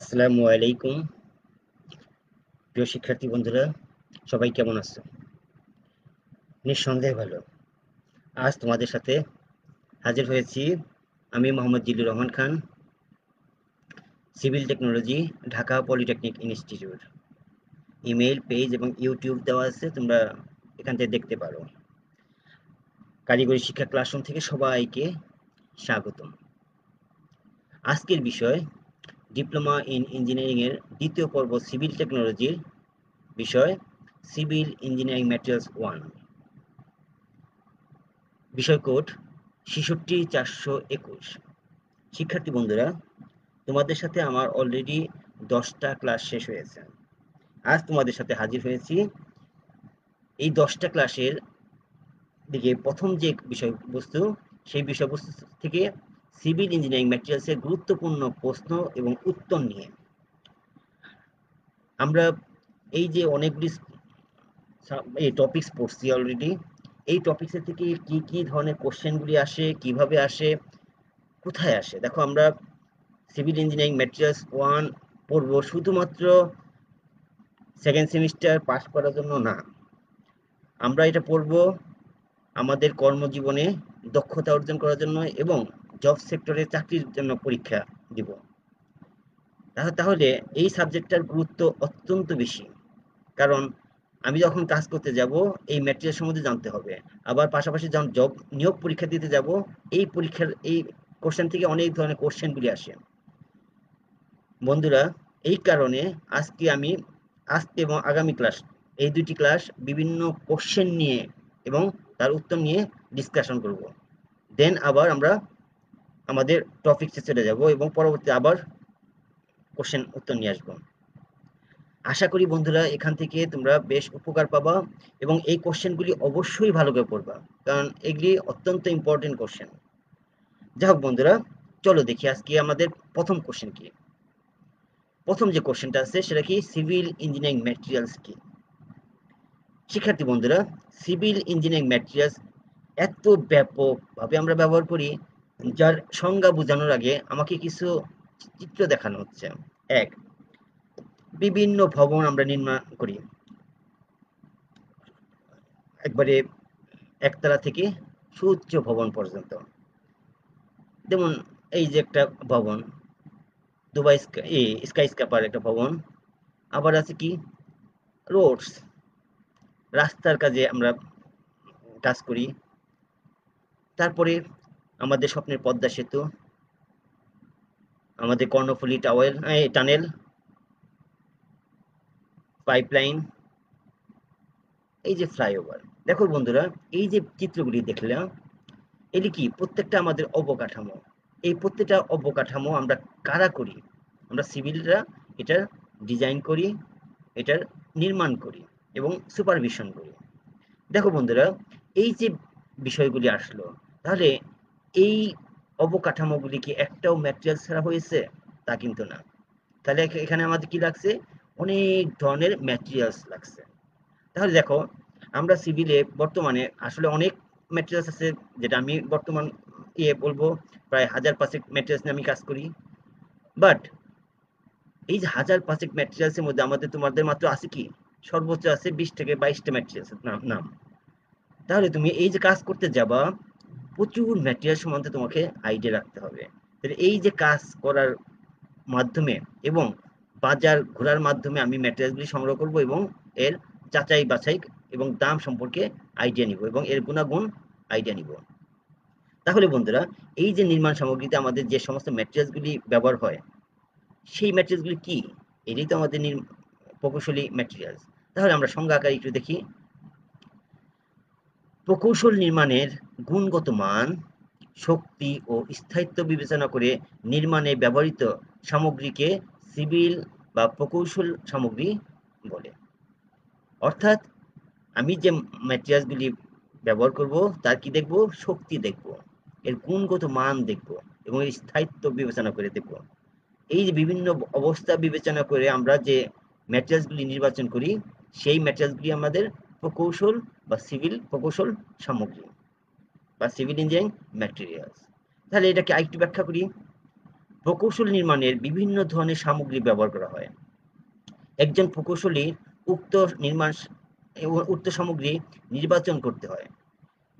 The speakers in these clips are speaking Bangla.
আসসালামু আলাইকুম। প্রিয় শিক্ষার্থী বন্ধুরা, সবাই কেমন আছো? নিঃসন্দেহে ভালো। আজ তোমাদের সাথে হাজির হয়েছি আমি Mohammad Zillur Rahman Khan, civil technology, Dhaka polytechnic institute. Email, page এবং ইউটিউব দেওয়া আছে, তোমরা এখান থেকে দেখতে পারো। কারিগরি শিক্ষা ক্লাসরুম থেকে সবাইকে স্বাগতম। আজকের বিষয় ডিপ্লোমা ইন ইঞ্জিনিয়ারিং এর দ্বিতীয় পর্ব সিভিল টেকনোলজির বিষয়, সিভিল ইঞ্জিনিয়ারিং ম্যাটেরিয়ালস ওয়ান। বিষয় কোড ছেষট্টি চারশো একুশ। শিক্ষার্থী বন্ধুরা, তোমাদের সাথে আমার অলরেডি দশটা ক্লাস শেষ হয়েছে। আজ তোমাদের সাথে হাজির হয়েছি। এই দশটা ক্লাসের দিকে প্রথম যে বিষয়বস্তু, সেই বিষয়বস্তু থেকে সিভিল ইঞ্জিনিয়ারিং ম্যাটেরিয়ালসের গুরুত্বপূর্ণ প্রশ্ন এবং উত্তর নিয়ে। আমরা এই যে অনেকগুলি এই টপিকস পড়ছি অলরেডি এই টপিক্সের থেকে কি কি ধরনের কোশ্চেনগুলি আসে, কীভাবে আসে, কোথায় আসে? দেখো, আমরা সিভিল ইঞ্জিনিয়ারিং ম্যাটেরিয়ালস ওয়ান পড়ব শুধুমাত্র সেকেন্ড সেমিস্টার পাস করার জন্য না। আমরা এটা পড়ব আমাদের কর্মজীবনে দক্ষতা অর্জন করার জন্য এবং জব সেক্টরে চাকরির জন্য পরীক্ষা দিব। তাহলে এই সাবজেক্টটার গুরুত্ব অত্যন্ত বেশি। কারণ, আমি যখন কাজ করতে যাব, এই ম্যাটেরিয়াল সম্বন্ধে জানতে হবে। আবার পাশাপাশি যখন জব নিয়োগ পরীক্ষা দিতে যাব, এই পরীক্ষার, এই কোশ্চেন থেকে অনেক ধরনের কোশ্চেনগুলি আসে। বন্ধুরা, এই কারণে আজকে আমি আজকে এবং আগামী ক্লাস এই দুটি ক্লাস বিভিন্ন কোশ্চেন নিয়ে এবং তার উত্তর নিয়ে ডিসকাশন করব। দেন আবার আমরা আমাদের টপিকসে চলে যাব এবং পরবর্তী আবার কোশ্চেন উত্তর নিয়ে আসব। আশা করি বন্ধুরা এখান থেকে তোমরা বেশ উপকার পাবা এবং এই কোশ্চেনগুলি অবশ্যই ভালো করে পড়বা, কারণ এগুলি অত্যন্ত ইম্পর্টেন্ট কোশ্চেন যাই হোক বন্ধুরা, চলো দেখি আজকে আমাদের প্রথম কোশ্চেন কি। প্রথম যে কোশ্চেনটা আছে সেটা কি? সিভিল ইঞ্জিনিয়ারিং ম্যাটেরিয়ালস কি? শিক্ষার্থী বন্ধুরা সিভিল ইঞ্জিনিয়ারিং ম্যাটেরিয়ালস এত ব্যাপকভাবে আমরা ব্যবহার করি যার সংজ্ঞা বোঝানোর আগে আমাকে কিছু চিত্র দেখানো হচ্ছে। এক, বিভিন্ন ভবন আমরা নির্মাণ করি। একবারে একতলা থেকে সুউচ্চ ভবন পর্যন্ত। যেমন এই যে একটা ভবন, দুবাই স্কাই স্কাপার একটা ভবন। আবার আছে কি? রোডস রাস্তার কাজে আমরা কাজ করি। তারপরে আমাদের স্বপ্নের পদ্মা সেতু, আমাদের কর্ণফুলি টাওয়েল টানেল, পাইপলাইন, এই যে ফ্লাইওভার। দেখো বন্ধুরা, এই যে চিত্রগুলি দেখলাম, এটি কি প্রত্যেকটা আমাদের অবকাঠামো? এই প্রত্যেকটা অবকাঠামো আমরা কারা করি? আমরা সিভিলরা এটা ডিজাইন করি, এটার নির্মাণ করি এবং সুপারভিশন করি। দেখো বন্ধুরা, এই যে বিষয়গুলি আসলো, তাহলে এই অবকাঠামোগুলি কি একটাও ম্যাটেরিয়াল ছাড়া হয়েছে, তা কিন্তু না। তাহলে এখানে আমাদের কি লাগছে? অনেক ধরনের ম্যাটেরিয়ালস লাগছে। তাহলে দেখো, আমরা সিভিলে বর্তমানে আসলে অনেক ম্যাটেরিয়ালস আছে, যেটা আমি বর্তমান ইয়ে বলব প্রায় হাজার পাঁচেক ম্যাটেরিয়ালস নিয়ে আমি কাজ করি। বাট এই যে হাজার পাঁচেক ম্যাটেরিয়ালসের মধ্যে আমাদের তোমাদের মাত্র আছে কি? সর্বোচ্চ আছে বিশ থেকে বাইশটা ম্যাটেরিয়ালস নাম। তাহলে তুমি এই যে কাজ করতে যাবা প্রচুর ম্যাটেরিয়াল সম্বন্ধে তোমাকে আইডিয়া রাখতে হবে। এই যে কাজ করার মাধ্যমে এবং বাজার ঘোরার মাধ্যমে আমি ম্যাটেরিয়ালগুলি সংগ্রহ করব এবং এর যাচাই বাছাই এবং দাম সম্পর্কে আইডিয়া নিব এবং এর গুণাগুণ আইডিয়া নিব। তাহলে বন্ধুরা, এই যে নির্মাণ সামগ্রীতে আমাদের যে সমস্ত ম্যাটেরিয়ালসগুলি ব্যবহার হয়, সেই ম্যাটেরিয়ালসগুলি কি? এটাই তো আমাদের প্রকৌশলী ম্যাটেরিয়ালস তাহলে আমরা সংজ্ঞা আকারে একটু দেখি। প্রকৌশল নির্মাণের গুণগত মান, শক্তি ও স্থায়িত্ব বিবেচনা করে নির্মাণে ব্যবহৃত সামগ্রীকে সিভিল বা প্রকৌশল সামগ্রী বলে। অর্থাৎ আমি যে ম্যাটেরিয়ালসগুলি ব্যবহার করব, তার কি দেখব? শক্তি দেখব, এর গুণগত মান দেখব এবং এর স্থায়িত্ব বিবেচনা করে দেখব। এই যে বিভিন্ন অবস্থা বিবেচনা করে আমরা যে ম্যাটেরিয়ালসগুলি নির্বাচন করি, সেই ম্যাটেরিয়ালসগুলি আমাদের প্রকৌশল বা সিভিল প্রকৌশল সামগ্রী বা সিভিল ইঞ্জিনিয়ারিং ম্যাটেরিয়ালস তাহলে এটাকে আরেকটু ব্যাখ্যা করি। প্রকৌশল নির্মাণের বিভিন্ন ধরনের সামগ্রী ব্যবহার করা হয়। একজন প্রকৌশলীর উক্ত নির্মাণ উক্ত সামগ্রী নির্বাচন করতে হয়।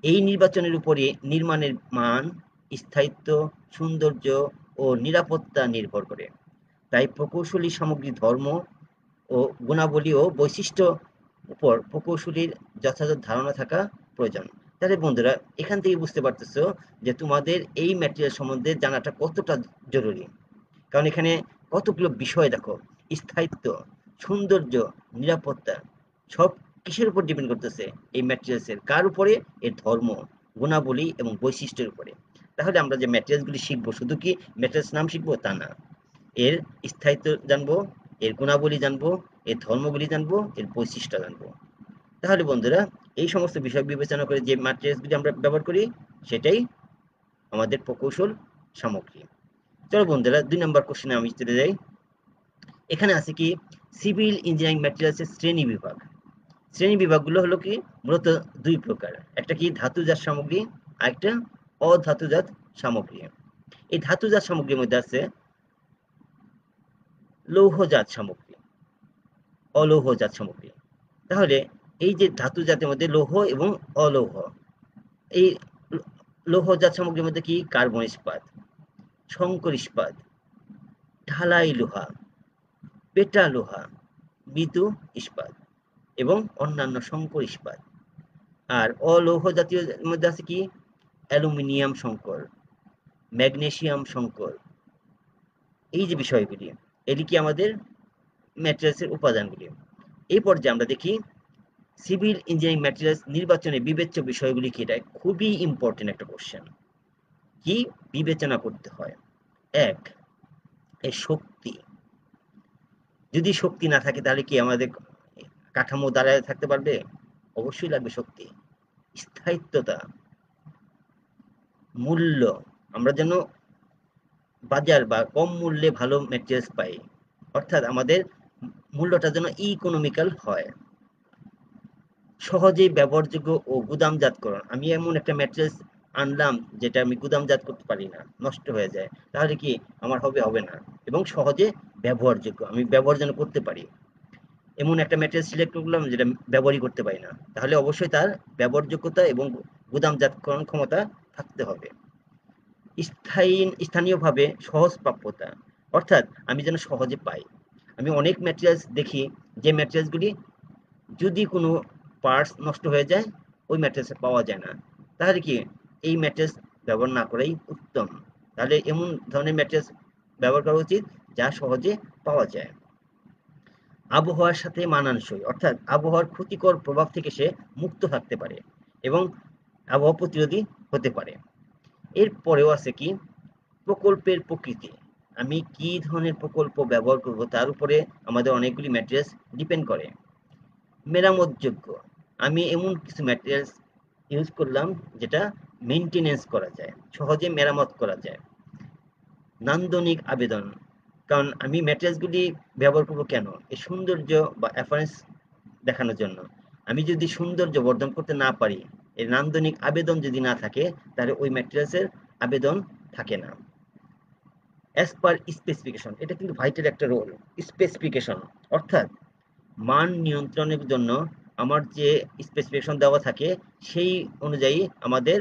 এই নির্বাচনের উপরে নির্মাণের মান, স্থায়িত্ব, সৌন্দর্য ও নিরাপত্তা নির্ভর করে। তাই প্রকৌশলী সামগ্রী ধর্ম ও গুণাবলী ও বৈশিষ্ট্য উপর প্রকৌশলীর যথাযথ ধারণা থাকা প্রয়োজন। তাহলে বন্ধুরা, এখান থেকে বুঝতে পারতেছো যে তোমাদের এই ম্যাটেরিয়াল সম্বন্ধে জানাটা কতটা জরুরি। কারণ এখানে কতগুলো বিষয় দেখো, স্থায়িত্ব, সৌন্দর্য, নিরাপত্তা, সব কিসের উপর ডিপেন্ড করতেছে এই ম্যাটেরিয়ালসের কার উপরে? এর ধর্ম, গুণাবলী এবং বৈশিষ্ট্যের উপরে। তাহলে আমরা যে ম্যাটেরিয়ালসগুলি শিখব, শুধু কি ম্যাটেরিয়ালস নাম শিখব? তা না। এর স্থায়িত্ব জানব, এর গুণাবলী জানব এর ধর্মগুলি জানব, এর বৈশিষ্ট্য জানব। তাহলে বন্ধুরা, এই সমস্ত বিষয় বিবেচনা করে যে ম্যাটেরিয়ালসগুলি আমরা ব্যবহার করি, সেটাই আমাদের প্রকৌশল সামগ্রী। চলো বন্ধুরা, দুই নম্বর কোশ্চেনে আমি চলে যাই। এখানে আছে কি, সিভিল ইঞ্জিনিয়ারিং ম্যাটেরিয়ালসের শ্রেণি বিভাগ। শ্রেণি বিভাগগুলো হলো কি, মূলত দুই প্রকার। একটা কি ধাতুজাত সামগ্রী আর একটা অধাতুজাত সামগ্রী। এই ধাতুজাত সামগ্রীর মধ্যে আছে লৌহজাত সামগ্রী। অলৌহজাত সামগ্রী। তাহলে এই যে ধাতু জাতের মধ্যে লৌহ এবং অলৌহ, এই লৌহজাত সামগ্রীর মধ্যে কি? কার্বন ইস্পাত, শঙ্কর ইস্পাত, ঢালাই লোহা, পেটা লোহা, মৃদু ইস্পাত এবং অন্যান্য শঙ্কর ইস্পাত। আর অলৌহ জাতীয় মধ্যে আছে কি? অ্যালুমিনিয়াম সংকর ম্যাগনেশিয়াম শঙ্কর। এই যে বিষয়গুলি, এটি কি আমাদের ম্যাটেরিয়ালসের উপাদানগুলি। এই পর্যায়ে আমরা দেখি সিভিল ইঞ্জিনিয়ারিং ম্যাটেরিয়ালস নির্বাচনে বিবেচ্য বিষয়গুলি কি? এটা খুবই ইম্পর্টেন্ট একটা কোশ্চেন কি বিবেচনা করতে হয়? এক, এর শক্তি। যদি শক্তি না থাকে তাহলে কি আমাদের কাঠামো দাঁড়ায় থাকতে পারবে? অবশ্যই লাগবে শক্তি। স্থায়িত্বতা। মূল্য। আমরা যেন বাজার বা কম মূল্যে ভালো ম্যাটেরিয়ালস পাই। অর্থাৎ আমাদের মূল্যটা যেন ইকোনমিক্যাল হয়। সহজেই ব্যবহারযোগ্য ও গুদামজাতকরণ। আমি এমন একটা ম্যাট্রেস আনলাম যেটা আমি গুদামজাত করতে পারি না, নষ্ট হয়ে যায়। তাহলে কি আমার হবে হবে না। এবং সহজে ব্যবহারযোগ্য, আমি ব্যবহার যেন করতে পারি। এমন একটা ম্যাটেরিয়াল সিলেক্ট করলাম যেটা ব্যবহারই করতে পারি না। তাহলে অবশ্যই তার ব্যবহারযোগ্যতা এবং গুদামজাতকরণ ক্ষমতা থাকতে হবে। স্থায়ী, স্থানীয়ভাবে সহজ প্রাপ্যতা অর্থাৎ আমি যেন সহজে পাই। আমি অনেক ম্যাটেরিয়ালস দেখি, যে ম্যাটেরিয়ালসগুলি যদি কোনো পার্টস নষ্ট হয়ে যায়, ওই ম্যাটেরিয়ালস পাওয়া যায় না। তাহলে কি এই ম্যাটেরিয়ালস ব্যবহার না করাই উত্তম? তাহলে এমন ধরনের ম্যাটেরিয়ালস ব্যবহার করা উচিত যা সহজে পাওয়া যায়। আবহাওয়ার সাথে মানানসই, অর্থাৎ আবহাওয়ার ক্ষতিকর প্রভাব থেকে সে মুক্ত থাকতে পারে এবং আবহাওয়া প্রতিরোধী হতে পারে। এরপরেও আছে কি? প্রকল্পের প্রকৃতি। আমি কি ধরনের প্রকল্প ব্যবহার করব তার উপরে আমাদের অনেকগুলি ম্যাটেরিয়ালস ডিপেন্ড করে। মেরামতযোগ্য। আমি এমন কিছু ম্যাটেরিয়ালস ইউজ করলাম যেটা মেনটেনেন্স করা যায়, সহজে মেরামত করা যায়। নান্দনিক আবেদন। কারণ আমি ম্যাটেরিয়ালসগুলি ব্যবহার করব কেন? এই সৌন্দর্য বা অ্যাফারেন্স দেখানোর জন্য। আমি যদি সৌন্দর্য বর্ধন করতে না পারি এর নান্দনিক আবেদন যদি না থাকে, তাহলে ওই ম্যাটেরিয়ালসের আবেদন থাকে না। অ্যাজ পার স্পেসিফিকেশন এটা কিন্তু ভাইটাল একটা রোল স্পেসিফিকেশন অর্থাৎ মান নিয়ন্ত্রণের জন্য আমার যে স্পেসিফিকেশন দেওয়া থাকে, সেই অনুযায়ী আমাদের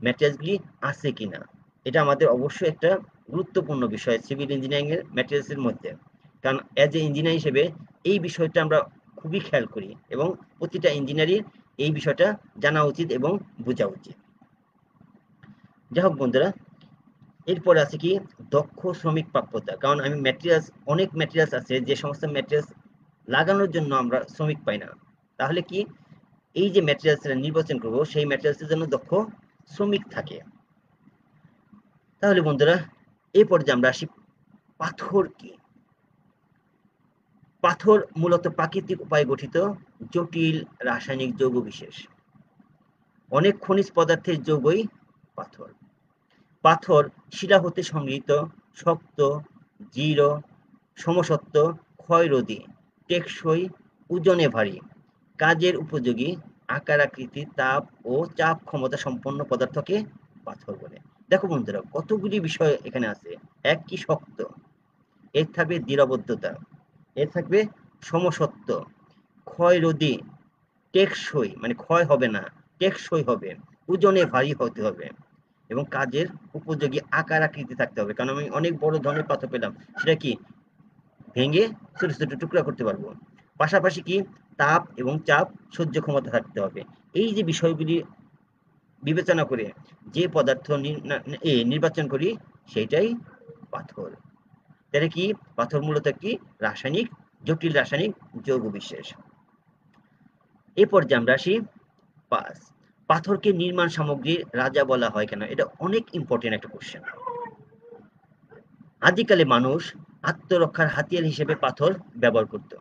ম্যাটেরিয়ালসগুলি আছে কিনা, এটা আমাদের অবশ্যই একটা গুরুত্বপূর্ণ বিষয় সিভিল ইঞ্জিনিয়ারিংয়ের ম্যাটেরিয়ালসের মধ্যে, কারণ অ্যাজ এ ইঞ্জিনিয়ার হিসেবে এই বিষয়টা আমরা খুবই খেয়াল করি এবং প্রতিটা ইঞ্জিনিয়ারিং এই বিষয়টা জানা উচিত এবং বোঝা উচিত। যাই হোক বন্ধুরা এরপরে আছে কি, দক্ষ শ্রমিক প্রাপ্যতা। কারণ আমি ম্যাটেরিয়ালস অনেক ম্যাটেরিয়ালস আছে, যে সমস্ত ম্যাটেরিয়ালস লাগানোর জন্য আমরা শ্রমিক পাই না। তাহলে কি, এই যে ম্যাটেরিয়ালসটা নির্বাচন করব, সেই ম্যাটেরিয়ালসের জন্য দক্ষ শ্রমিক থাকে। তাহলে বন্ধুরা, এই পর্যায়ে আমরা আসি পাথর কি। পাথর মূলত প্রাকৃতিক উপায়ে গঠিত, জটিল, রাসায়নিক যৌগ বিশেষ। অনেক খনিজ পদার্থের যৌগই পাথর। পাথর শিলা হতে সংগৃহীত শক্ত জিরো সমসত্ব, ক্ষয়রোধী, টেকসই ওজনে ভারী। কাজের উপযোগী আকার আকৃতি, তাপ ও চাপ ক্ষমতা সম্পন্ন পদার্থকে পাথর বলে। দেখো বন্ধুরা, কতগুলি বিষয় এখানে আছে। এক কি শক্ত? এর থাকবে দৃঢ়বদ্ধতা। এর থাকবে সমসত্ব। ক্ষয় রোধী টেকসই মানে ক্ষয় হবে না, টেকসই হবে। ওজনে ভারী হতে হবে। এবং কাজের উপযোগী আকার আকৃতি থাকতে হবে। কারণ আমি অনেক বড় ধরনের পাথর পেলাম। সেটা কি? ভেঙে ছোট ছোট টুকরা করতে পারব। পাশাপাশি কি? তাপ এবং চাপ সহ্য ক্ষমতা থাকতে হবে। এই যে বিষয়গুলি বিবেচনা করে যে পদার্থ নির্বাচন করি সেটাই পাথর। তাহলে কি? পাথর মূলত কি? রাসায়নিক, জটিল রাসায়নিক যৌগ বিশেষ এ পর্যায়ে আমরা আসি পাঁচ পাথরকে নির্মাণ সামগ্রীর রাজা বলা হয় কেন? এটা অনেক ইম্পর্টেন্ট একটা কোশ্চেন আদিকালে মানুষ আত্মরক্ষার হাতিয়ার হিসেবে পাথর ব্যবহার করত।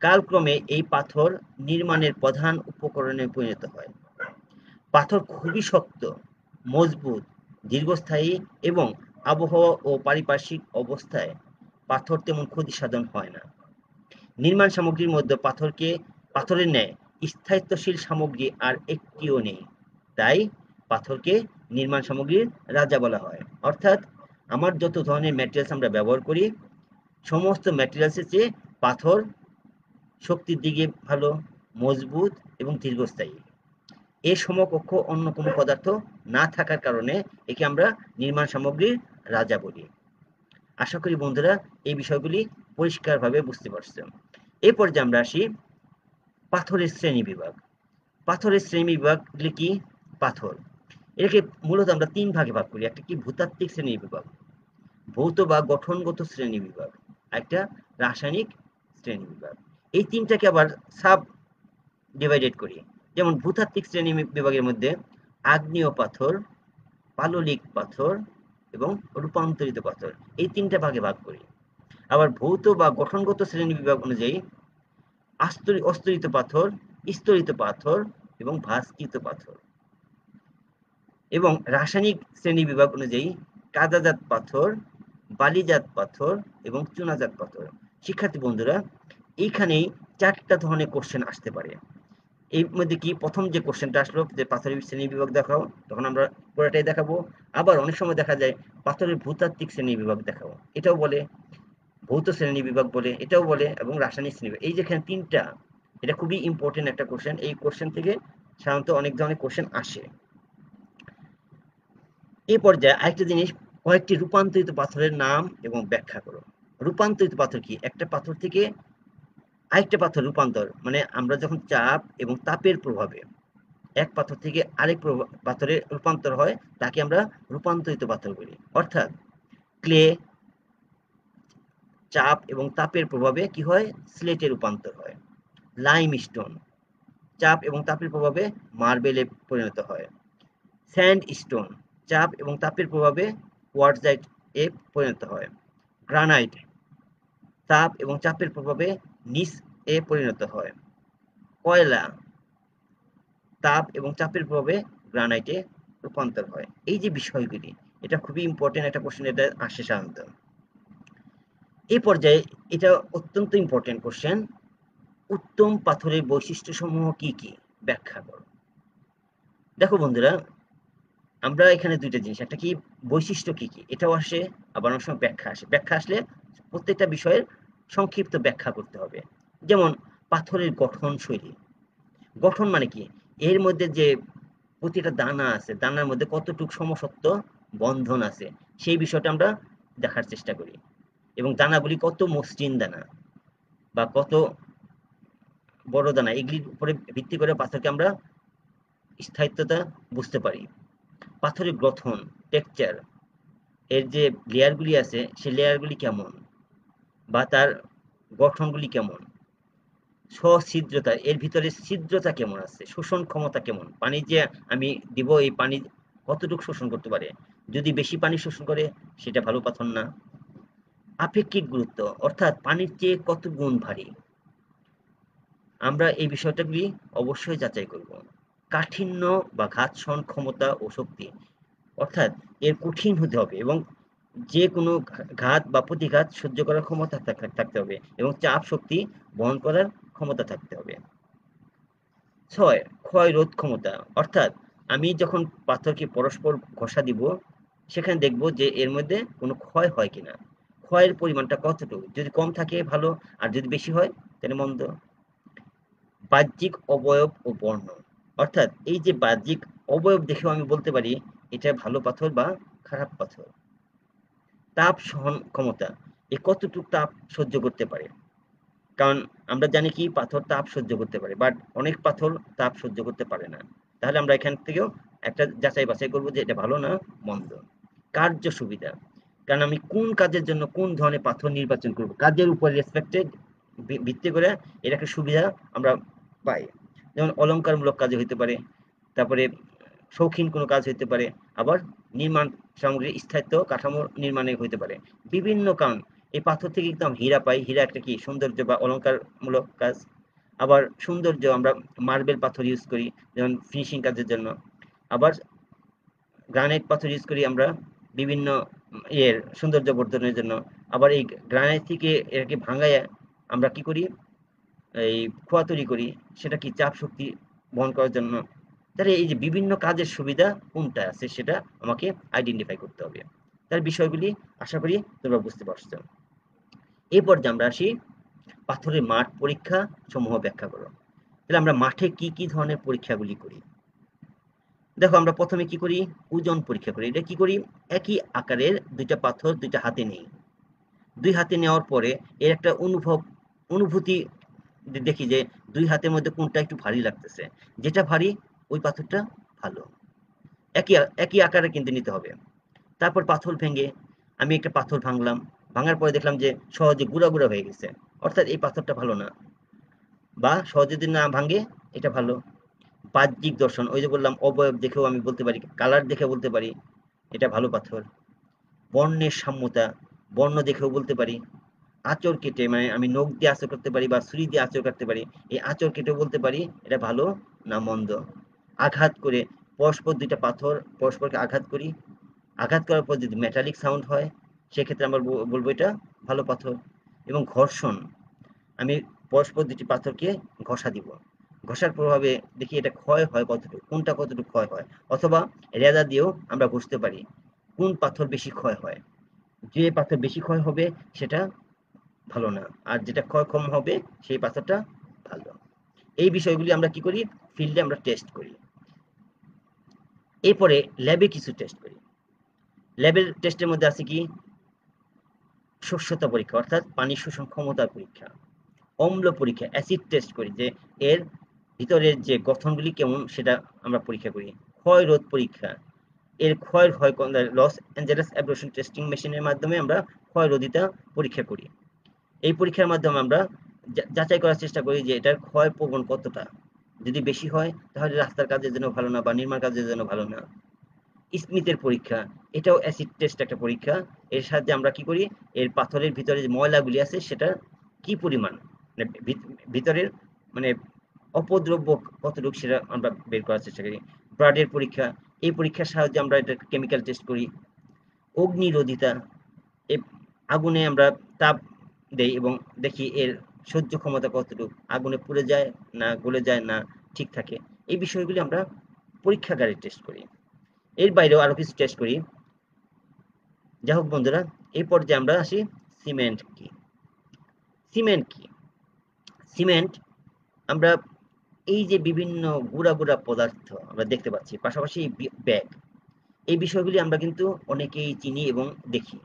কালক্রমে এই পাথর নির্মাণের প্রধান উপকরণে পরিণত হয়। পাথর খুবই শক্ত, মজবুত, দীর্ঘস্থায়ী এবং আবহাওয়া ও পারিপার্শ্বিক অবস্থায় পাথর তেমন ক্ষতি সাধন হয় না। নির্মাণ সামগ্রীর মধ্যে পাথরকে, পাথরের ন্যায় স্থায়িত্বশীল সামগ্রী আর একটিও নেই। তাই পাথরকে নির্মাণ সামগ্রীর রাজা বলা হয়। অর্থাৎ আমার যত ধরনের ম্যাটেরিয়ালস আমরা ব্যবহার করি, সমস্ত ম্যাটেরিয়ালসের চেয়ে পাথর শক্তির দিকে ভালো, মজবুত এবং দীর্ঘস্থায়ী। এ সমকক্ষ অন্য কোনো পদার্থ না থাকার কারণে একে আমরা নির্মাণ সামগ্রীর রাজা বলি। আশা করি বন্ধুরা এই বিষয়গুলি পরিষ্কারভাবে বুঝতে পারছ। এ পর্যায়ে আমরা আসি পাথরের শ্রেণি বিভাগ। পাথরের শ্রেণি বিভাগগুলি কি? পাথর। এটাকে মূলত আমরা তিন ভাগে ভাগ করি। একটা কি ভূতাত্ত্বিক শ্রেণি বিভাগ, ভৌত বা গঠনগত শ্রেণি বিভাগ একটা রাসায়নিক শ্রেণি বিভাগ। এই তিনটাকে আবার সাব ডিভাইডেড করি। যেমন ভূতাত্ত্বিক শ্রেণি বিভাগের মধ্যে আগ্নেয় পাথর, পাললিক পাথর এবং রূপান্তরিত পাথর, এই তিনটা ভাগে ভাগ করি। আবার ভৌত বা গঠনগত শ্রেণি বিভাগ অনুযায়ী অস্তরিত পাথর, স্তরিত পাথর এবং ভাস্কৃত পাথর। এবং রাসায়নিক শ্রেণি বিভাগ অনুযায়ী কাদাজাত পাথর, বালিজাত পাথর এবং চুনাজাত পাথর। শিক্ষার্থী বন্ধুরা, এইখানেই চারটা ধরনের কোশ্চেন আসতে পারে। এই মধ্যে কি প্রথম যে কোশ্চেনটা আসলো, যে পাথরের শ্রেণি বিভাগ দেখাও, তখন আমরা পুরোটাই দেখাবো। আবার অনেক সময় দেখা যায় পাথরের ভূতাত্ত্বিক শ্রেণি বিভাগ দেখাও। এটাও বলে ভৌত শ্রেণি বিভাগ বলে, এটাও বলে এবং রাসায়নিক শ্রেণি এই যেখানে তিনটা, এটা খুবই ইম্পর্টেন্ট একটা কোশ্চেন এই কোশ্চেন থেকে সাধারণত অনেক ধরনের কোশ্চেন আসে। এই পর্যায়ে আরেকটা জিনিস, কয়েকটি রূপান্তরিত পাথরের নাম এবং ব্যাখ্যা করো। রূপান্তরিত পাথর কি? একটা পাথর থেকে আরেকটা পাথর রূপান্তর মানে আমরা যখন চাপ এবং তাপের প্রভাবে এক পাথর থেকে আরেক পাথরে রূপান্তর হয়, তাকে আমরা রূপান্তরিত পাথর বলি। অর্থাৎ ক্লে চাপ এবং তাপের প্রভাবে কি হয়? স্লেটে রূপান্তর হয়। লাইম স্টোন চাপ এবং তাপের প্রভাবে মার্বেলে পরিণত হয়। স্যান্ড স্টোন চাপ এবং তাপের প্রভাবে কোয়ার্টজাইট এ পরিণত হয়। গ্রানাইট, তাপ এবং চাপের প্রভাবে নিস এ পরিণত হয়। কয়লা, তাপ এবং চাপের প্রভাবে গ্রানাইটে রূপান্তর হয়। এই যে বিষয়গুলি, এটা খুবই ইম্পর্টেন্ট একটা কোশ্চেন এটা আসে সাধারণত। এই পর্যায়ে এটা অত্যন্ত ইম্পর্টেন্ট কোশ্চেন উত্তম পাথরের বৈশিষ্ট্য সমূহ কি কি? ব্যাখ্যা করো। দেখো বন্ধুরা, আমরা এখানে দুইটা জিনিস, একটা কি বৈশিষ্ট্য কি কি, এটাও আসে, আবার অনেক সময় ব্যাখ্যা আসে। ব্যাখ্যা আসলে প্রত্যেকটা বিষয়ের সংক্ষিপ্ত ব্যাখ্যা করতে হবে। যেমন, পাথরের গঠন শৈলী। গঠন মানে কি? এর মধ্যে যে প্রতিটা দানা আছে, দানার মধ্যে কতটুক সমসত্ব বন্ধন আছে, সেই বিষয়টা আমরা দেখার চেষ্টা করি। এবং দানাগুলি কত মসৃণ দানা বা কত বড় দানা, এগুলির উপরে ভিত্তি করে পাথরকে আমরা স্থায়িত্বতা বুঝতে পারি। পাথরের গঠন টেক্সচার এর যে লেয়ারগুলি আছে, সেই লেয়ারগুলি কেমন বা তার গঠনগুলি কেমন? সছিদ্রতা, এর ভিতরে ছিদ্রতা কেমন আছে? শোষণ ক্ষমতা কেমন? পানি যে আমি দিব, এই পানি কতটুকু শোষণ করতে পারে? যদি বেশি পানি শোষণ করে, সেটা ভালো পাথর না। আপেক্ষিক গুরুত্ব, অর্থাৎ পানির চেয়ে কত গুণ ভারী? আমরা এই বিষয়টাগুলি অবশ্যই যাচাই করব। কাঠিন্য বা ঘাতসন ক্ষমতা ও শক্তি, অর্থাৎ এর কঠিন হতে হবে এবং যে কোনো ঘাত বা প্রতিঘাত সহ্য করার ক্ষমতা থাকতে হবে এবং চাপ শক্তি বহন করার ক্ষমতা থাকতে হবে। ছয়, ক্ষয় রোধ ক্ষমতা, অর্থাৎ আমি যখন পাথরকে পরস্পর ঘষা দিব, সেখানে দেখব যে এর মধ্যে কোনো ক্ষয় হয় কিনা। ক্ষয়ের পরিমাণটা কতটুকু? যদি কম থাকে, ভালো। আর যদি বেশি হয়, তাহলে মন্দ। বাহ্যিক অবয়ব ও বর্ণ। অর্থাৎ এই যে বাহ্যিক অবয়ব দেখেও আমি বলতে পারি, এটা ভালো পাথর বা খারাপ পাথর। তাপ সহন ক্ষমতা, এ কতটুকু তাপ সহ্য করতে পারে? কারণ আমরা জানি কি, পাথর তাপ সহ্য করতে পারে বাট অনেক পাথর তাপ সহ্য করতে পারে না। তাহলে আমরা এখান থেকেও একটা যাচাই বাছাই করব যে এটা ভালো না মন্দ। কার্য সুবিধা কারণ আমি কোন কাজের জন্য কোন ধরনের পাথর নির্বাচন করব? কাজের উপর রেসপেক্টেড ভিত্তি করে এর একটা সুবিধা আমরা পাই। যেমন অলঙ্কারমূলক কাজে হইতে পারে, তারপরে শৌখিন কোনো কাজ হইতে পারে, আবার নির্মাণ সামগ্রীর স্থায়িত্ব কাঠামো নির্মাণে হইতে পারে। বিভিন্ন কারণ। এই পাথর থেকে একদম হীরা পাই। হীরা একটা কি? সৌন্দর্য বা অলঙ্কারমূলক কাজ। আবার সৌন্দর্য আমরা মার্বেল পাথর ইউজ করি, যেমন ফিনিশিং কাজের জন্য। আবার গ্রানাইট পাথর ইউজ করি আমরা। বিভিন্ন ইয়ের সৌন্দর্য বর্ধনের জন্য। আবার এই গ্রানাইট থেকে এটাকে ভাঙায় আমরা কি করি? এই খোয়া তৈরি করি সেটা কি চাপ শক্তি বহন করার জন্য। তাহলে এই যে বিভিন্ন কাজের সুবিধা কোনটা আছে সেটা আমাকে আইডেন্টিফাই করতে হবে। তার বিষয়গুলি আশা করি তোমরা বুঝতে পারছ। এরপর যে আমরা আসি, পাথরের মাঠ পরীক্ষা সমূহ ব্যাখ্যা করো। তাহলে আমরা মাঠে কি কি ধরনের পরীক্ষাগুলি করি? দেখো আমরা প্রথমে কি করি? ওজন পরীক্ষা করি। এটা কি করি? একই আকারের দুইটা পাথর দুইটা হাতে নেই। দুই হাতে নেওয়ার পরে এর একটা অনুভব, অনুভূতি দেখি যে দুই হাতের মধ্যে কোনটা একটু ভারী লাগতেছে। যেটা ভারী, ওই পাথরটা ভালো। একই একই আকারে কিন্তু নিতে হবে। তারপর পাথর ভেঙে আমি একটা পাথর ভাঙলাম। ভাঙার পরে দেখলাম যে সহজে গুঁড়া গুঁড়া হয়ে গেছে। অর্থাৎ এই পাথরটা ভালো না। বা সহজে যদি না ভাঙে, এটা ভালো। বাহ্যিক দর্শন, ওই যে বললাম, অবয়ব দেখেও আমি বলতে পারি, কালার দেখে বলতে পারি, এটা ভালো পাথর। বর্ণের সাম্যতা, বর্ণ দেখেও বলতে পারি আচর কেটে মানে আমি নখ দিয়ে আচর করতে পারি বা ছুরি দিয়ে আচর কাটতে পারি, এই আচর কেটেও বলতে পারি, এটা ভালো না মন্দ? আঘাত করে পরস্পর দুইটা পাথর, পরস্পরকে আঘাত করি, আঘাত করার পর যদি মেটালিক সাউন্ড হয়, সেক্ষেত্রে আমরা বলব এটা ভালো পাথর। এবং ঘর্ষণ, আমি পরস্পর দুটি পাথরকে ঘষা দিব। ঘষার প্রভাবে দেখি এটা ক্ষয় হয় কতটুকু, কোনটা কতটুকু ক্ষয় হয়, অথবা রেদা দিয়েও আমরা বুঝতে পারি কোন পাথর বেশি ক্ষয় হয়। যে পাথর বেশি ক্ষয় হবে সেটা ভালো না, আর যেটা ক্ষয় কম হবে সেই পাথরটা ভালো। এই বিষয়গুলি আমরা কি করি? ফিল্ডে আমরা টেস্ট করি। এরপরে ল্যাবে কিছু টেস্ট করি। ল্যাবের টেস্টের মধ্যে আছে কি? শস্যতা পরীক্ষা, অর্থাৎ পানি শোষণ ক্ষমতা পরীক্ষা। অম্ল পরীক্ষা অ্যাসিড টেস্ট করি যে এর ভিতরের যে গঠনগুলি কেমন সেটা আমরা পরীক্ষা করি। ক্ষয় রোধ পরীক্ষা। এর ক্ষয় হয় লস অ্যাঞ্জেলাস অ্যাব্রেশন টেস্টিং মেশিনের মাধ্যমে আমরা ক্ষয় রোধিতা পরীক্ষা করি। এই পরীক্ষার মাধ্যমে আমরা যাচাই করার চেষ্টা করি যে এটার ক্ষয় প্রবণ কতটা। যদি বেশি হয়, তাহলে রাস্তার কাজের জন্য ভালো না বা নির্মাণ কাজের জন্য ভালো না। স্মিথের পরীক্ষা, এটাও অ্যাসিড টেস্ট একটা পরীক্ষা। এর সাহায্যে আমরা কি করি? এর পাথরের ভিতরে যে ময়লাগুলি আছে সেটা কি পরিমাণ? মানে ভিতরের মানে অপদ্রব্য কতটুকু সেটা আমরা বের করার চেষ্টা করি। ব্রাডের পরীক্ষা, এই পরীক্ষার সাহায্যে আমরা এটা কেমিক্যাল টেস্ট করি। অগ্নিরোধিতা, এ আগুনে আমরা তাপ দেই এবং দেখি এর সহ্য ক্ষমতা কতটুকু, আগুনে পুড়ে যায় না, গলে যায় না, ঠিক থাকে। এই বিষয়গুলি আমরা পরীক্ষাগারে টেস্ট করি। এর বাইরেও আরও কিছু টেস্ট করি। যাই হোক বন্ধুরা, এই পর্যায়ে আমরা আসি সিমেন্ট কি। সিমেন্ট কি? সিমেন্ট আমরা এই যে বিভিন্ন গুড়া গুড়া পদার্থ আমরা দেখতে পাচ্ছি, পাশাপাশি ব্যাগ, এই বিষয়গুলি আমরা কিন্তু অনেকেই চিনি এবং দেখি।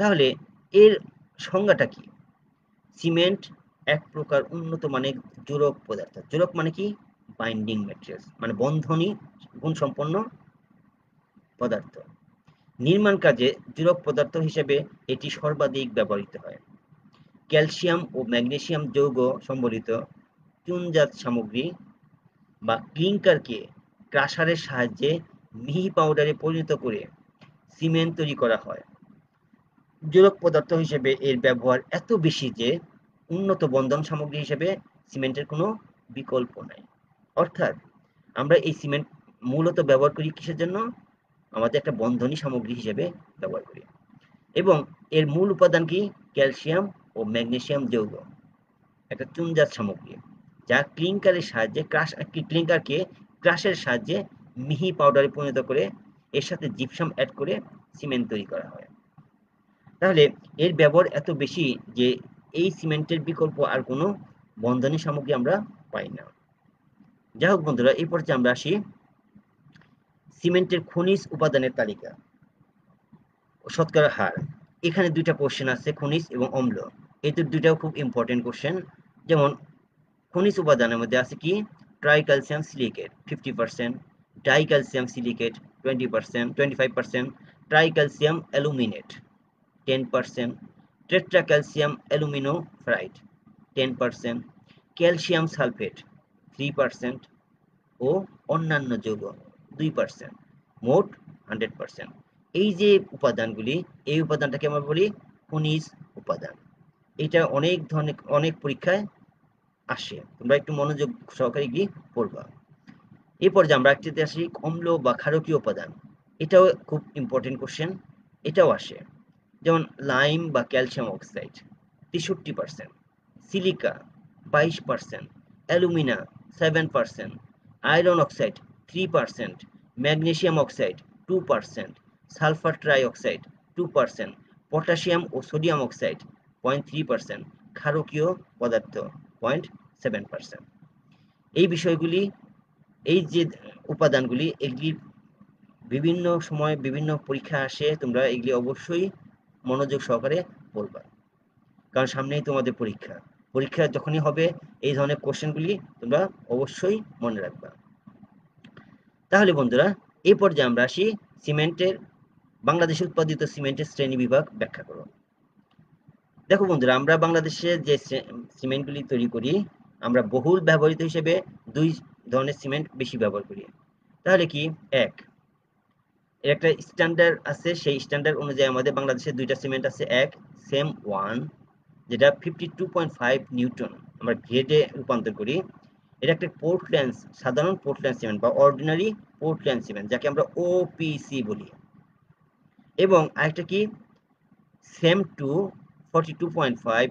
তাহলে এর সংজ্ঞাটা কি? সিমেন্ট এক প্রকার উন্নত মানের জোরক পদার্থ। জোরক মানে কি? বাইন্ডিং ম্যাটেরিয়ালস মানে বন্ধনী গুণসম্পন্ন পদার্থ। নির্মাণ কাজে জোরক পদার্থ হিসেবে এটি সর্বাধিক ব্যবহৃত হয়। ক্যালসিয়াম ও ম্যাগনেসিয়াম যৌগ সম্বলিত চুনজাত সামগ্রী বা ক্লিঙ্কারকে ক্রাশারের সাহায্যে মিহি পাউডারে পরিণত করে সিমেন্ট তৈরি করা হয়। জোরক পদার্থ হিসেবে এর ব্যবহার এত বেশি যে উন্নত বন্ধন সামগ্রী হিসেবে সিমেন্টের কোনো বিকল্প নাই। অর্থাৎ আমরা এই সিমেন্ট মূলত ব্যবহার করি কিসের জন্য? আমাদের একটা বন্ধনী সামগ্রী হিসেবে ব্যবহার করি। এবং এর মূল উপাদান কি? ক্যালসিয়াম ও ম্যাগনেসিয়াম যৌগ। একটা চুনজাত সামগ্রী। যা ক্লিঙ্কারের সাহায্যে ক্রাশ ক্লিঙ্কারকে ক্রাশের সাহায্যে মিহি পাউডারে পরিণত করে এর সাথে জিপসাম অ্যাড করে সিমেন্ট তৈরি করা হয়। তাহলে এর ব্যবহার এত বেশি যে এই সিমেন্টের বিকল্প আর কোনো বন্ধনী সামগ্রী আমরা পাই না। যাই হোক বন্ধুরা, এই পর্যায়ে আমরা আসি সিমেন্টের খনিজ উপাদানের তালিকা শতকরা হার। এখানে দুইটা কোশ্চেন আছে, খনিজ এবং অম্ল। এই দুইটাও খুব ইম্পর্টেন্ট কোশ্চেন যেমন খনিজ উপাদানের মধ্যে আছে কি? Tricalcium silicate fifty percent dicalcium silicate twenty percent twenty five percent tricalcium aluminate ten percent tetracalcium alumino ferrite ten percent calcium sulphate three percent ও অন্যান্য যৌগ, দুই পার্সেন্ট মোট হান্ড্রেড পার্সেন্ট এই যে উপাদানগুলি, এই উপাদানটাকে আমরা বলি খনিজ উপাদান। এটা অনেক ধরনের, অনেক পরীক্ষায় আসে। তোমরা একটু মনোযোগ সহকারে গিয়ে পড়বা। এরপর যে আমরা একটিতে আসি অম্ল বা ক্ষারকীয় উপাদান। এটাও খুব ইম্পর্টেন্ট কোশ্চেন এটাও আসে। যেমন লাইম বা ক্যালসিয়াম অক্সাইড তেষট্টি পার্সেন্ট সিলিকা বাইশ percent alumina seven percent iron oxide three percent magnesium oxide two percent sulphur trioxide two percent potassium ও sodium oxide point three percent ক্ষারকীয় পদার্থ। Point seven percent. এই বিষয়গুলি, এই যে উপাদানগুলি, এগুলি বিভিন্ন সময় বিভিন্ন পরীক্ষা আসে, তোমরা এগুলি অবশ্যই মনোযোগ সহকারে পড়বা কারণ সামনেই তোমাদের পরীক্ষা। পরীক্ষা যখনই হবে, এই ধরনের কোশ্চেনগুলি তোমরা অবশ্যই মনে রাখবা। তাহলে বন্ধুরা এই পর্যায়ে আমরা আসি সিমেন্টের, বাংলাদেশে উৎপাদিত সিমেন্টের শ্রেণি বিভাগ ব্যাখ্যা করো। দেখো বন্ধুরা, আমরা বাংলাদেশে যে সিমেন্টগুলি তৈরি করি, আমরা বহুল ব্যবহৃত হিসেবে দুই ধরনের সিমেন্ট বেশি ব্যবহার করি। তাহলে কি? এক, এর একটা স্ট্যান্ডার্ড আছে, সেই স্ট্যান্ডার্ড অনুযায়ী আমাদের বাংলাদেশে দুইটা সিমেন্ট আছে, এক, সেম ওয়ান, যেটা fifty two point five newton আমরা গ্রেডে রূপান্তর করি। এটা একটা পোর্টল্যান্ড সাধারণ পোর্টল্যান্ড সিমেন্ট বা অর্ডিনারি পোর্টল্যান্ড সিমেন্ট, যাকে আমরা ওপিসি বলি। এবং আরেকটা কি? CEM two forty two point five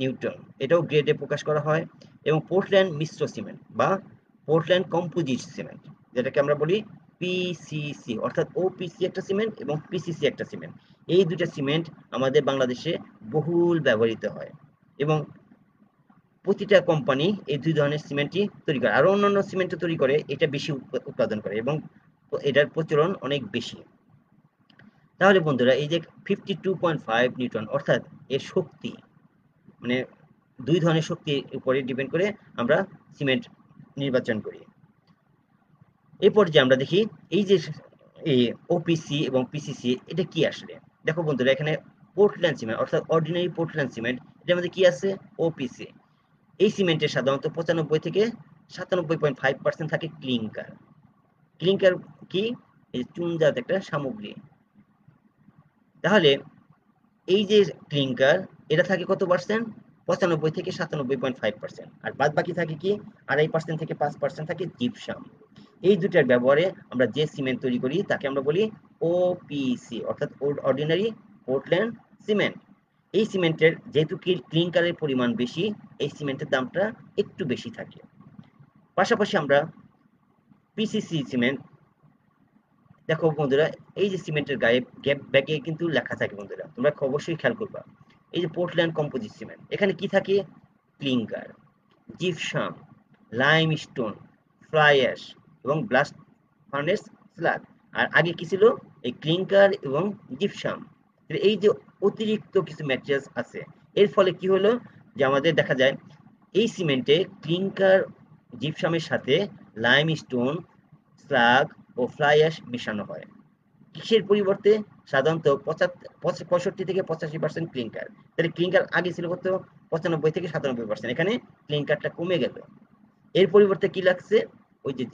newton এটাও গ্রেডে প্রকাশ করা হয়, এবং পোর্টল্যান্ড মিশ্র সিমেন্ট বা পোর্টল্যান্ড কম্পোজিট সিমেন্ট যেটাকে আমরা বলি পিসিসি অর্থাৎ ওপিসি একটা সিমেন্ট এবং পিসিসি একটা সিমেন্ট এই দুটা সিমেন্ট আমাদের বাংলাদেশে বহুল ব্যবহৃত হয় এবং প্রতিটা কোম্পানি এই দুই ধরনের সিমেন্টই তৈরি করে। আরও অন্যান্য সিমেন্টও তৈরি করে, এটা বেশি উৎপাদন করে এবং এটার প্রচলন অনেক বেশি। তাহলে বন্ধুরা এই যে fifty two point five newton অর্থাৎ এর শক্তি মানে দুই ধরনের শক্তির উপরে ডিপেন্ড করে আমরা সিমেন্ট নির্বাচন করি। এরপর যে আমরা দেখি, এই যে ওপিসি এবং পিসিসি এটা কি আসলে? দেখো বন্ধুরা, এখানে পোর্টল্যান্ড সিমেন্ট অর্থাৎ অর্ডিনারি পোর্টল্যান্ড সিমেন্ট এটার মধ্যে কি আছে? ওপিসি এই সিমেন্টের সাধারণত পঁচানব্বই থেকে সাতানব্বই পয়েন্ট ফাইভ পার্সেন্ট থাকে ক্লিংকার ক্লিংকার কি? চুনজাত একটা সামগ্রী। তাহলে এই যে ক্লিংকার এটা থাকে কত পার্সেন্ট পঁচানব্বই থেকে সাতানব্বই পয়েন্ট ফাইভ পার্সেন্ট আর বাদ বাকি থাকে কি? আড়াই পার্সেন্ট থেকে পাঁচ পার্সেন্ট থাকে জিপসাম এই দুটার ব্যবহারে আমরা যে সিমেন্ট তৈরি করি, তাকে আমরা বলি ওপিসি অর্থাৎ অর্ডিনারি পোর্টল্যান্ড সিমেন্ট এই সিমেন্টের যেহেতু ক্লিংকারের পরিমাণ বেশি, এই সিমেন্টের দামটা একটু বেশি থাকে। পাশাপাশি আমরা পিসিসি সিমেন্ট দেখো বন্ধুরা, এই যে সিমেন্টের গায়ে গ্যাপ ব্যাগে কিন্তু লেখা থাকে বন্ধুরা, তোমরা অবশ্যই খেয়াল করবা। এই যে পোর্টল্যান্ড কম্পোজিট সিমেন্ট এখানে কি থাকে? Clinker gypsum limestone fly ash এবং ব্লাস্ট ফার্নেস স্ল্যাগ আর আগে কি ছিল? এই ক্লিংকার এবং জিপসাম এই যে অতিরিক্ত কিছু ম্যাটেরিয়ালস আছে, এর ফলে কি হলো? যে আমাদের দেখা যায়, এই সিমেন্টে ক্লিংকার জিপসামের সাথে লাইম স্টোন স্লাগ ও ফ্লাই অ্যাশ মেশানো হয়। কিসের পরিবর্তে সাধারণত পঁয়ষট্টি থেকে পঁচাশি পার্সেন্ট ক্লিংকার তাহলে ক্লিঙ্কার আগে ছিল কত? পঁচানব্বই থেকে সাতানব্বই পার্সেন্ট এখানে ক্লিংকারটা কমে গেল। এর পরিবর্তে কি লাগছে? ওই যে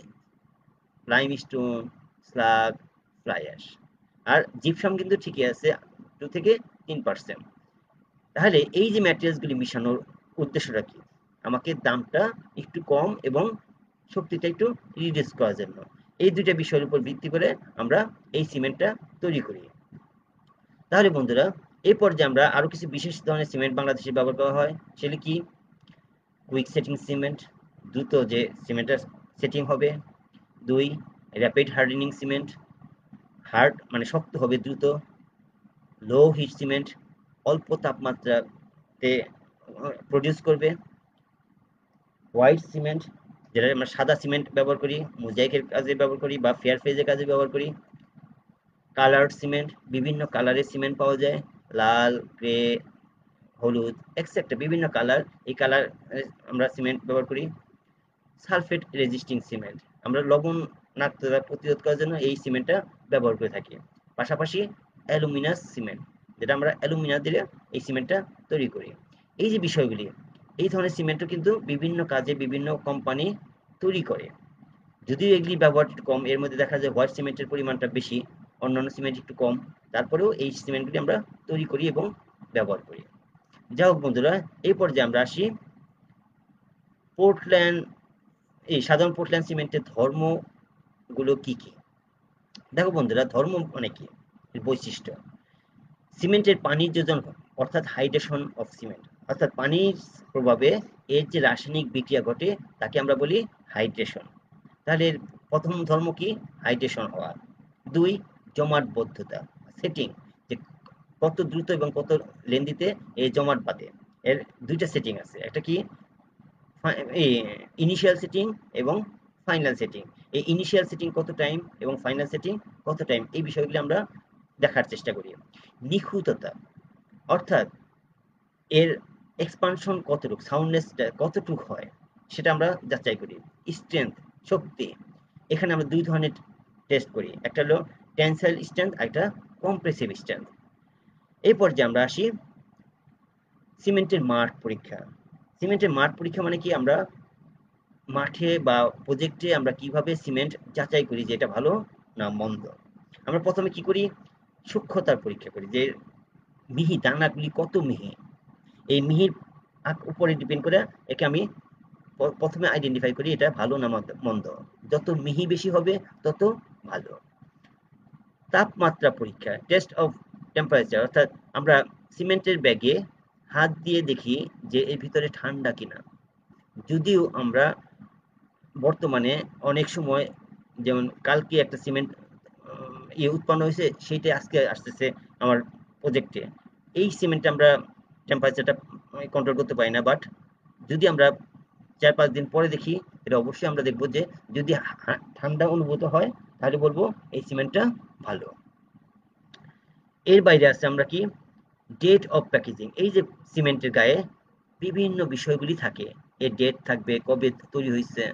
লাইমস্টোন স্লাগ ফ্লাই অ্যাশ আর জিপসাম কিন্তু ঠিকই আছে টু থেকে তিন পার্সেন্ট তাহলে এই যে ম্যাটেরিয়ালসগুলি মিশানোর উদ্দেশ্যটা কি? আমাকে দামটা একটু কম এবং শক্তিটা একটু রিডিউস করার জন্য। এই দুইটা বিষয়ের উপর ভিত্তি করে আমরা এই সিমেন্টটা তৈরি করি। তাহলে বন্ধুরা, এই পর্যায়ে আমরা আরও কিছু বিশেষ ধরনের সিমেন্ট বাংলাদেশে ব্যবহার করা হয়, সেগুলি কি? কুইক সেটিং সিমেন্ট দ্রুত যে সিমেন্টের সেটিং হবে। দুই র্যাপিড হার্ডেনিং সিমেন্ট হার্ড মানে শক্ত হবে দ্রুত। লো হিট সিমেন্ট অল্প তাপমাত্রাতে প্রডিউস করবে। হোয়াইট সিমেন্ট যেটা আমরা সাদা সিমেন্ট ব্যবহার করি, মোজাইকের কাজে ব্যবহার করি বা ফেয়ার ফেজের কাজে ব্যবহার করি। কালার সিমেন্ট, বিভিন্ন কালারের সিমেন্ট পাওয়া যায়, লাল, গ্রে, হলুদ এক্সেট্রা বিভিন্ন কালার, এই কালার আমরা সিমেন্ট ব্যবহার করি। সালফেট রেজিস্টিং সিমেন্ট, আমরা লবণ নাক্ততা প্রতিরোধ করার জন্য এই সিমেন্টটা ব্যবহার করে থাকি। পাশাপাশি অ্যালুমিনাস সিমেন্ট, যেটা আমরা অ্যালুমিনা দিলে এই সিমেন্টটা তৈরি করি। এই যে বিষয়গুলি এই ধরনের সিমেন্টও কিন্তু বিভিন্ন কাজে বিভিন্ন কোম্পানি তৈরি করে। যদিও এগুলি ব্যবহার একটু কম, এর মধ্যে দেখা যায় হোয়াইট সিমেন্টের পরিমাণটা বেশি, অন্যান্য সিমেন্ট একটু কম, তারপরেও এই সিমেন্টগুলি আমরা তৈরি করি এবং ব্যবহার করি। যাই হোক বন্ধুরা, এই পর্যায়ে আমরা আসি। পোর্টল্যান্ড এই সাধারণ পোর্টল্যান্ড সিমেন্টের ধর্মগুলো কি কি? দেখো বন্ধুরা, ধর্ম মানে কি? বৈশিষ্ট্য। সিমেন্টের পানির যোজন অর্থাৎ হাইড্রেশন অফ সিমেন্ট অর্থাৎ পানির প্রভাবে এর যে রাসায়নিক বিক্রিয়া ঘটে, তাকে আমরা বলি হাইড্রেশন তাহলে প্রথম ধর্ম কি? হাইড্রেশন হওয়া। দুই জমাটবদ্ধতা সেটিং যে কত দ্রুত এবং কত লেন্দিতে এই জমাট বাঁধে। এর দুইটা সেটিং আছে। একটা কি? ইনিশিয়াল সেটিং এবং ফাইনাল সেটিং এই ইনিশিয়াল সেটিং কত টাইম এবং ফাইনাল সেটিং কত টাইম এই বিষয়গুলি আমরা দেখার চেষ্টা করি। নিখুঁততা, অর্থাৎ এর এক্সপানশন কতটুক সাউন্ডনেসটা কতটুক হয়, সেটা আমরা যাচাই করি। স্ট্রেংথ শক্তি। এখানে আমরা দুই ধরনের টেস্ট করি। একটা হলো টেন্সাইল স্ট্রেংথ একটা কম্প্রেসিভ স্ট্রেংথ এই পর্যায়ে আমরা আসি সিমেন্টের মাঠ পরীক্ষা। সিমেন্টের মাঠ পরীক্ষা মানে কি? আমরা মাঠে বা প্রজেক্টে আমরা কীভাবে সিমেন্ট যাচাই করি যে এটা ভালো না মন্দ? আমরা প্রথমে কি করি? সূক্ষ্মতার পরীক্ষা করি যে মিহি, দানাগুলি কত মিহি? এই মিহির উপরে ডিপেন্ড করে একে আমি প্রথমে আইডেন্টিফাই করি এটা ভালো না মন্দ। যত মিহি বেশি হবে, তত ভালো। তাপমাত্রা পরীক্ষা টেস্ট অফ টেম্পারেচার অর্থাৎ আমরা সিমেন্টের ব্যাগে হাত দিয়ে দেখি যে এর ভিতরে ঠান্ডা কিনা। যদিও আমরা বর্তমানে অনেক সময় যেমন কালকে একটা সিমেন্ট ইয়ে উৎপন্ন হয়েছে, সেইটা আজকে আসতেছে আমার প্রজেক্টে এই সিমেন্টে আমরা টেম্পারেচারটা কন্ট্রোল করতে পারি না বাট যদি আমরা চার পাঁচ দিন পরে দেখি এটা অবশ্যই আমরা দেখব যে যদি ঠান্ডা অনুভূত হয়, তাহলে বলব এই সিমেন্টটা ভালো। এর বাইরে আছে আমরা কি? ডেট অফ প্যাকেজিং এই যে সিমেন্টের গায়ে বিভিন্ন বিষয়গুলি থাকে। এর ডেট থাকবে, কবে তৈরি হয়েছে,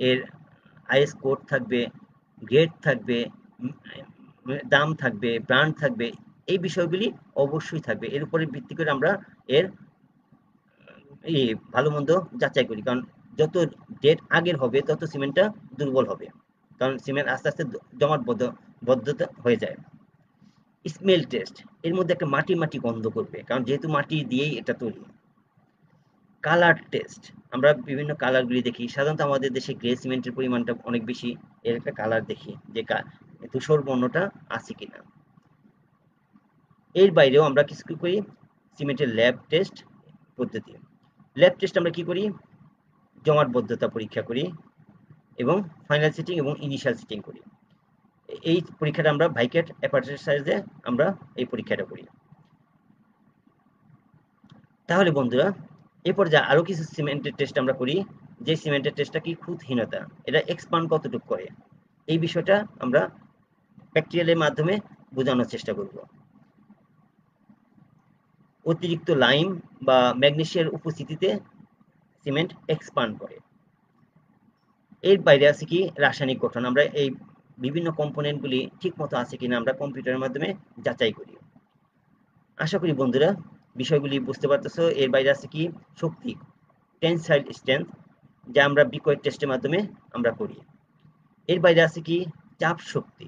এর আইএস কোড থাকবে গ্রেড থাকবে দাম থাকবে ব্র্যান্ড থাকবে এই বিষয়গুলি অবশ্যই থাকবে। এর উপরে ভিত্তি করে আমরা এর ভালো মন্দ যাচাই করি। কারণ যত ডেট আগের হবে, তত সিমেন্টটা দুর্বল হবে। কারণ সিমেন্ট আস্তে আস্তে জমাটবদ্ধ বদ্ধতা হয়ে যায়। স্মেল টেস্ট এর মধ্যে একটা মাটি মাটি গন্ধ করবে। কারণ যেহেতু মাটি দিয়েই এটা তৈরি। কালার টেস্ট আমরা বিভিন্ন কালারগুলি দেখি। সাধারণত আমাদের দেশে গ্রে সিমেন্টের পরিমাণটা অনেক বেশি। এর একটা কালার দেখি যে ধূসর বর্ণটা আছে কিনা। এর বাইরেও আমরা কিছু করি? সিমেন্টের ল্যাব টেস্ট পদ্ধতি। ল্যাব টেস্ট আমরা কি করি? জমাটবদ্ধতা পরীক্ষা করি এবং ফাইনাল সিটিং এবং ইনিশিয়াল সিটিং করি। এই পরীক্ষাটা আমরা ভাইকেট সাইজে আমরা এই পরীক্ষাটা করি। তাহলে বন্ধুরা, এরপর যা আরও কিছু সিমেন্টের টেস্ট আমরা করি, যে সিমেন্টের টেস্টটা কি খুঁতহীনতা এটা এক্সপান্ড কতটুকু করে? এই বিষয়টা আমরা প্র্যাকটিক্যালের মাধ্যমে বোঝানোর চেষ্টা করব। অতিরিক্ত লাইম বা ম্যাগনেশিয়ার উপস্থিতিতে সিমেন্ট এক্সপান্ড করে। এর বাইরে আছে কি রাসায়নিক গঠন? আমরা এই বিভিন্ন কম্পোনেন্টগুলি ঠিক মতো আছে কিনা আমরা কম্পিউটারের মাধ্যমে যাচাই করি। আশা করি বন্ধুরা, বিষয়গুলি বুঝতে পারতেছো। এর বাইরে আছে কি শক্তি? টেনসাইল স্ট্রেংথ, যা আমরা বিকয়েড টেস্টের মাধ্যমে আমরা করি। এর বাইরে আছে কি চাপ শক্তি?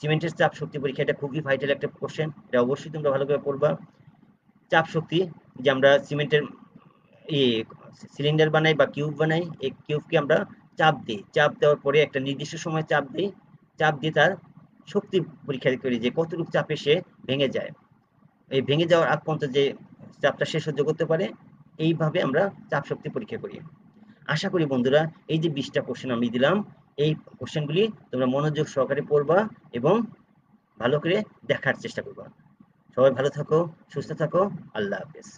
সিমেন্টের চাপ শক্তি পরীক্ষা, এটা খুবই ভাইটাল একটা কোশ্চেন এটা অবশ্যই তোমরা ভালো করে পড়বা। চাপ শক্তি যে আমরা সিমেন্টের সিলিন্ডার বানাই বা কিউব বানাই, এই কিউবকে আমরা চাপ দিই। চাপ দেওয়ার পরে একটা নির্দিষ্ট সময় চাপ দিই। চাপ দিয়ে তার শক্তি পরীক্ষা করি যে কতটুকু চাপে সে ভেঙে যায়। এই ভেঙে যাওয়ার আগ পর্যন্ত যে চাপটা সে সহ্য করতে পারে, এইভাবে আমরা চাপ শক্তি পরীক্ষা করি। আশা করি বন্ধুরা, এই যে বিশটা কোশ্চেন আমি দিলাম, এই কোশ্চেনগুলি তোমরা মনোযোগ সহকারে পড়বা এবং ভালো করে দেখার চেষ্টা করবা। সবাই ভালো থাকো সুস্থ থাকো আল্লাহ হাফেজ।